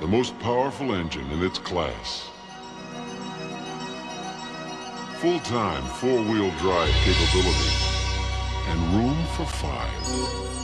The most powerful engine in its class. Full-time, four-wheel drive capability. And room for five.